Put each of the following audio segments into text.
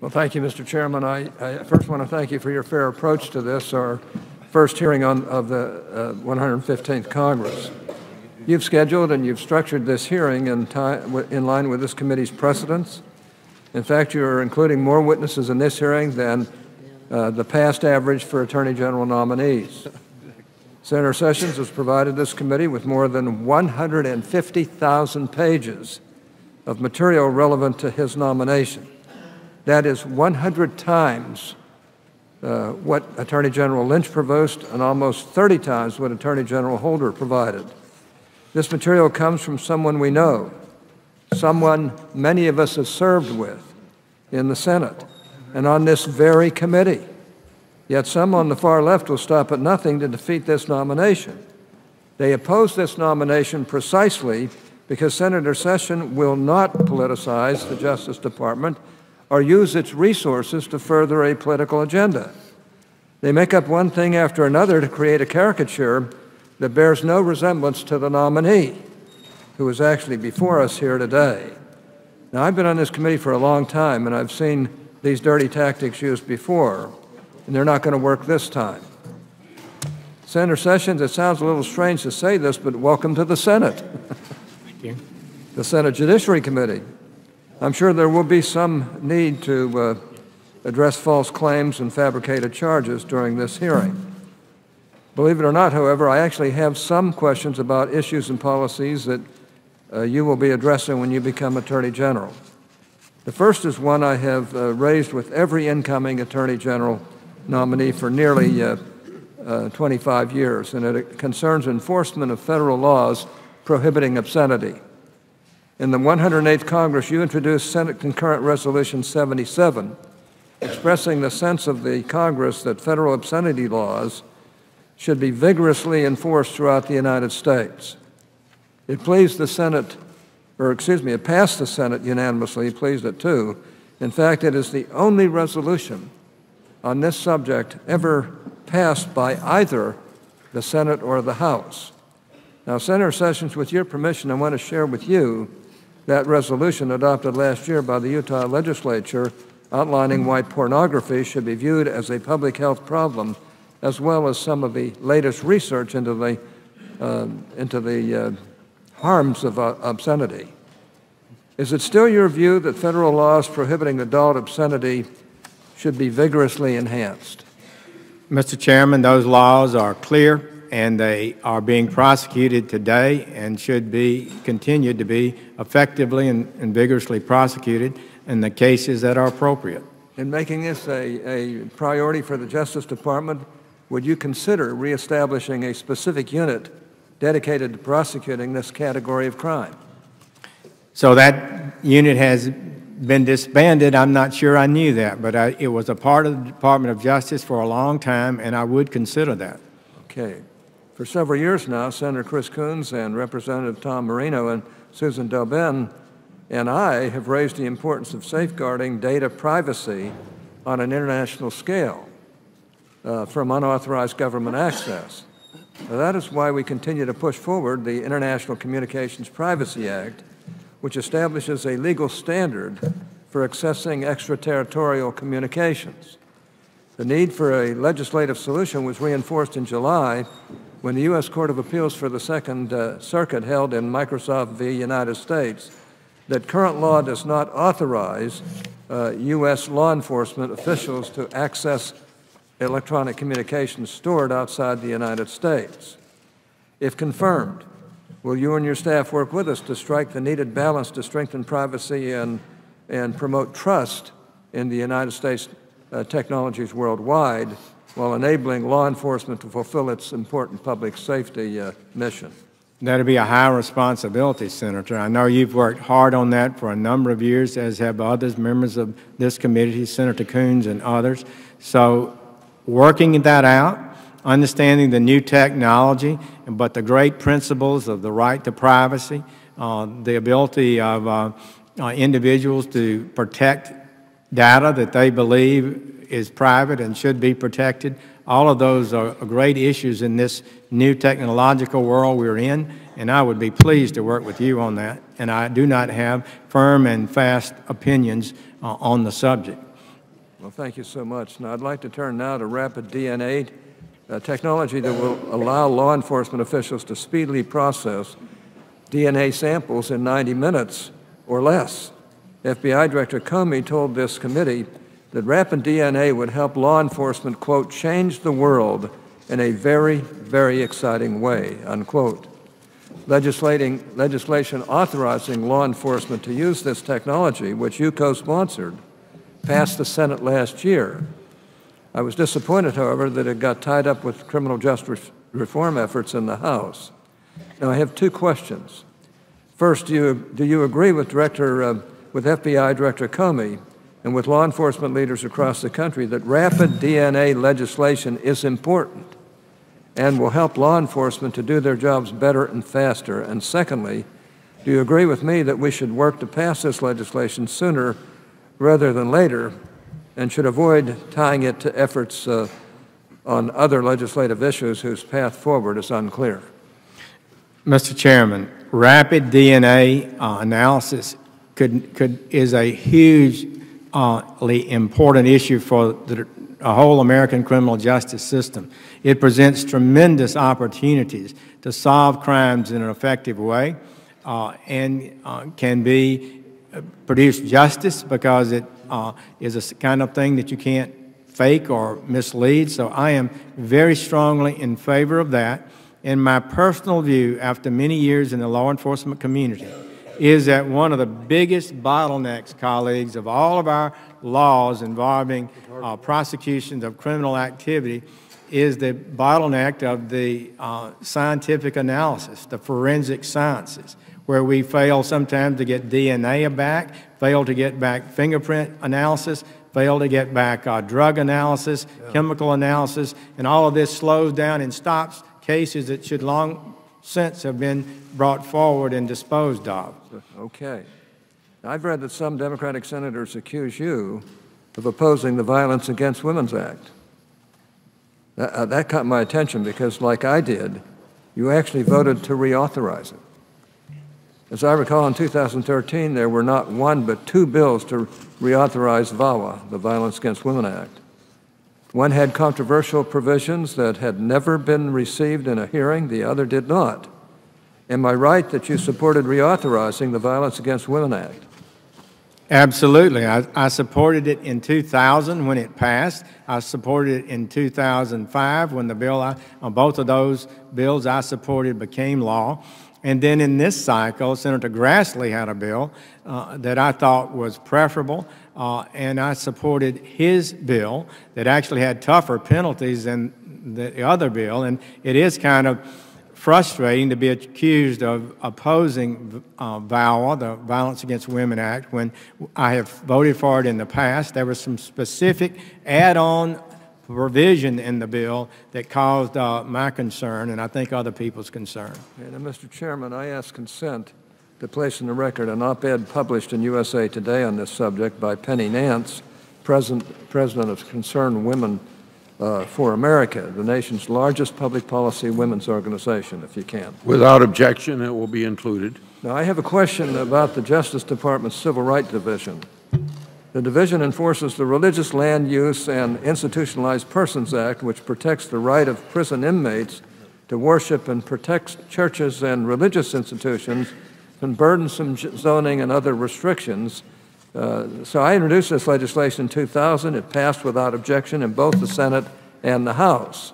Well, thank you, Mr. Chairman. I, I first want to thank you for your fair approach to this, our first hearing on, of the uh, 115th Congress. You've scheduled and you've structured this hearing in, in line with this committee's precedents. In fact, you're including more witnesses in this hearing than uh, the past average for Attorney General nominees. Senator Sessions has provided this committee with more than 150,000 pages of material relevant to his nomination. That is 100 times uh, what Attorney General Lynch provost and almost 30 times what Attorney General Holder provided. This material comes from someone we know, someone many of us have served with in the Senate and on this very committee. Yet some on the far left will stop at nothing to defeat this nomination. They oppose this nomination precisely because Senator Sessions will not politicize the Justice Department or use its resources to further a political agenda. They make up one thing after another to create a caricature that bears no resemblance to the nominee, who is actually before us here today. Now, I've been on this committee for a long time, and I've seen these dirty tactics used before, and they're not going to work this time. Senator Sessions, it sounds a little strange to say this, but welcome to the Senate. the Senate Judiciary Committee. I'm sure there will be some need to uh, address false claims and fabricated charges during this hearing. Believe it or not, however, I actually have some questions about issues and policies that uh, you will be addressing when you become Attorney General. The first is one I have uh, raised with every incoming Attorney General nominee for nearly uh, uh 25 years, and it concerns enforcement of federal laws prohibiting obscenity. In the 108th Congress, you introduced Senate Concurrent Resolution 77, expressing the sense of the Congress that federal obscenity laws should be vigorously enforced throughout the United States. It pleased the Senate, or excuse me, it passed the Senate unanimously, it pleased it too. In fact, it is the only resolution on this subject ever passed by either the Senate or the House. Now, Senator Sessions, with your permission, I want to share with you that resolution adopted last year by the Utah legislature outlining why pornography should be viewed as a public health problem, as well as some of the latest research into the, uh, into the uh, harms of uh, obscenity. Is it still your view that federal laws prohibiting adult obscenity should be vigorously enhanced? Mr. Chairman, those laws are clear and they are being prosecuted today and should be continued to be effectively and, and vigorously prosecuted in the cases that are appropriate. In making this a, a priority for the Justice Department, would you consider reestablishing a specific unit dedicated to prosecuting this category of crime? So that unit has been disbanded. I'm not sure I knew that, but I, it was a part of the Department of Justice for a long time, and I would consider that. Okay. For several years now, Senator Chris Coons and Representative Tom Marino and Suzan DelBene and I have raised the importance of safeguarding data privacy on an international scale uh, from unauthorized government access. Now, that is why we continue to push forward the International Communications Privacy Act, which establishes a legal standard for accessing extraterritorial communications. The need for a legislative solution was reinforced in July when the U.S. Court of Appeals for the Second uh, Circuit held in Microsoft v. United States that current law does not authorize uh, U.S. law enforcement officials to access electronic communications stored outside the United States. If confirmed, will you and your staff work with us to strike the needed balance to strengthen privacy and, and promote trust in the United States uh, technologies worldwide while enabling law enforcement to fulfill its important public safety uh, mission. That'll be a high responsibility, Senator. I know you've worked hard on that for a number of years, as have others, members of this committee, Senator Coons and others. So working that out, understanding the new technology, but the great principles of the right to privacy, uh, the ability of uh, uh, individuals to protect data that they believe is private and should be protected. All of those are great issues in this new technological world we're in, and I would be pleased to work with you on that. And I do not have firm and fast opinions uh, on the subject. Well, thank you so much. Now, I'd like to turn now to rapid DNA technology that will allow law enforcement officials to speedily process DNA samples in 90 minutes or less. FBI Director Comey told this committee that rapid DNA would help law enforcement, quote, change the world in a very, very exciting way, unquote. Legislating, legislation authorizing law enforcement to use this technology, which you co-sponsored, passed the Senate last year. I was disappointed, however, that it got tied up with criminal justice reform efforts in the House. Now, I have two questions. First, do you, do you agree with Director, uh, with FBI Director Comey and with law enforcement leaders across the country that rapid DNA legislation is important and will help law enforcement to do their jobs better and faster? And secondly, do you agree with me that we should work to pass this legislation sooner rather than later and should avoid tying it to efforts uh, on other legislative issues whose path forward is unclear? Mr. Chairman, rapid DNA uh, analysis could, could, is a hugely important issue for the whole American criminal justice system. It presents tremendous opportunities to solve crimes in an effective way uh, and uh, can be uh, produce justice because it is a kind of thing that you can't fake or mislead. So I am very strongly in favor of that. In my personal view, after many years in the law enforcement community, is that one of the biggest bottlenecks, colleagues, of all of our laws involving uh, prosecutions of criminal activity is the bottleneck of the uh, scientific analysis, the forensic sciences where we fail sometimes to get DNA back, fail to get back fingerprint analysis, fail to get back uh, drug analysis, yeah. chemical analysis, and all of this slows down and stops cases that should long since have been brought forward and disposed of. Okay. I've read that some Democratic senators accuse you of opposing the Violence Against Women's Act. That, uh, that caught my attention because, like I did, you actually voted to reauthorize it. As I recall, in 2013, there were not one but two bills to reauthorize VAWA, the Violence Against Women Act. One had controversial provisions that had never been received in a hearing, the other did not. Am I right that you supported reauthorizing the Violence Against Women Act? Absolutely. I, I, supported it in 2000 when it passed. I supported it in 2005 when the bill, I, on both of those bills I supported became law. And then in this cycle, Senator Grassley had a bill uh, that I thought was preferable, uh, and I supported his bill that actually had tougher penalties than the other bill. And it is kind of frustrating to be accused of opposing uh, VAWA, the Violence Against Women Act, when I have voted for it in the past. There were some specific add-on provision in the bill that caused uh, my concern and I think other people's concern. And, Mr. Chairman, I ask consent to place in the record an op-ed published in USA Today on this subject by Penny Nance, President, President of Concerned Women uh, for America, the nation's largest public policy women's organization, if you can. Without objection, it will be included. Now, I have a question about the Justice Department's Civil Rights Division. The division enforces the Religious Land Use and Institutionalized Persons Act, which protects the right of prison inmates to worship and protects churches and religious institutions from burdensome zoning and other restrictions. Uh, so I introduced this legislation in 2000. It passed without objection in both the Senate and the House.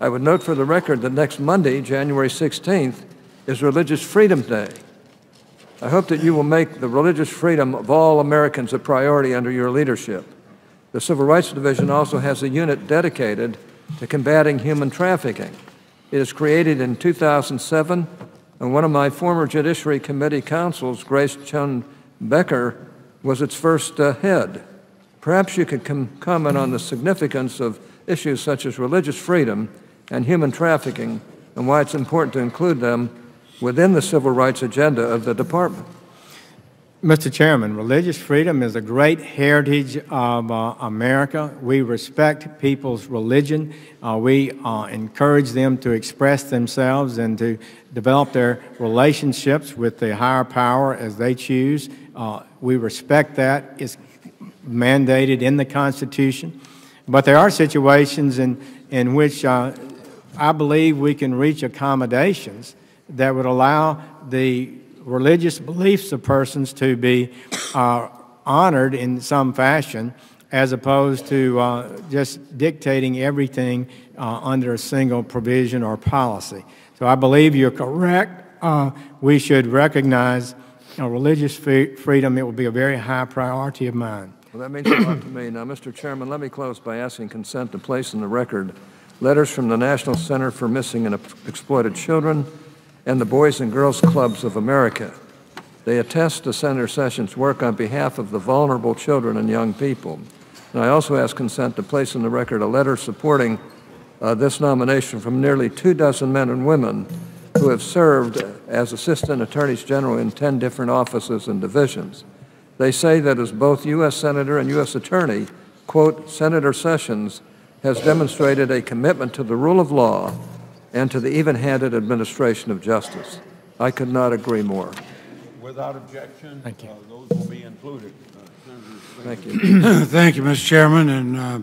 I would note for the record that next Monday, January 16th, is Religious Freedom Day. I hope that you will make the religious freedom of all Americans a priority under your leadership. The Civil Rights Division also has a unit dedicated to combating human trafficking. It was created in 2007, and one of my former Judiciary Committee counsels, Grace Chung Becker, was its first uh, head. Perhaps you could com comment on the significance of issues such as religious freedom and human trafficking and why it's important to include them within the civil rights agenda of the department. Mr. Chairman, religious freedom is a great heritage of uh, America. We respect people's religion. Uh, we uh, encourage them to express themselves and to develop their relationships with the higher power as they choose. Uh, we respect that. It's mandated in the Constitution. But there are situations in, in which uh, I believe we can reach accommodations that would allow the religious beliefs of persons to be uh, honored in some fashion as opposed to uh, just dictating everything uh, under a single provision or policy. So I believe you're correct. Uh, we should recognize you know, religious free- freedom. It will be a very high priority of mine. Well, that means a lot to me. Now, Mr. Chairman, let me close by asking consent to place in the record letters from the National Center for Missing and Exploited Children and the Boys and Girls Clubs of America. They attest to Senator Sessions' work on behalf of the vulnerable children and young people. And I also ask consent to place in the record a letter supporting uh, this nomination from nearly two dozen men and women who have served as Assistant Attorneys General in 10 different offices and divisions. They say that as both U.S. Senator and U.S. Attorney, quote, Senator Sessions has demonstrated a commitment to the rule of law and to the even-handed administration of justice. I could not agree more. Without objection, Thank you. uh, those will be included. Uh, Thank you. Thank you, Mr. Chairman, and uh,